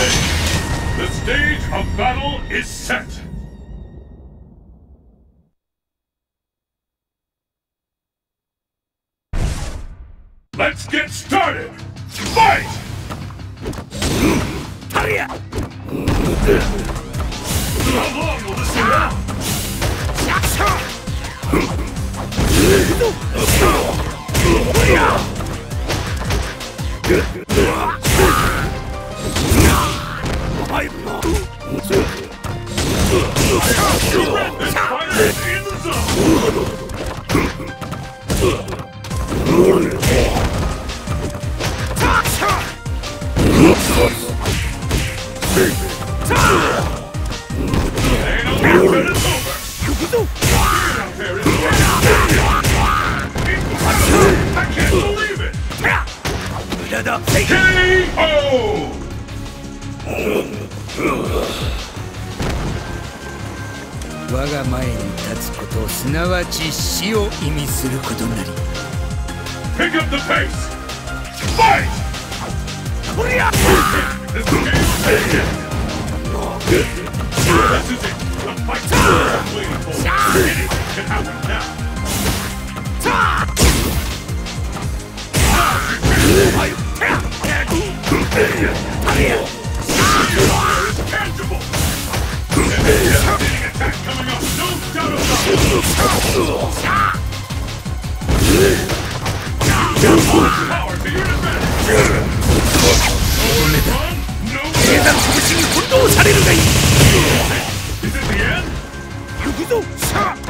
The stage of battle is set. Let's get started! Fight! How long will this on? KO! 我が前に立つことすなわち死を意味することなりされるがいい Is it the end? 行くぞ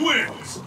wins!